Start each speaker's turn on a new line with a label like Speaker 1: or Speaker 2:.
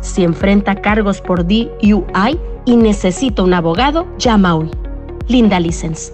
Speaker 1: Si enfrenta cargos por DUI y necesita un abogado, llama hoy. Linda License.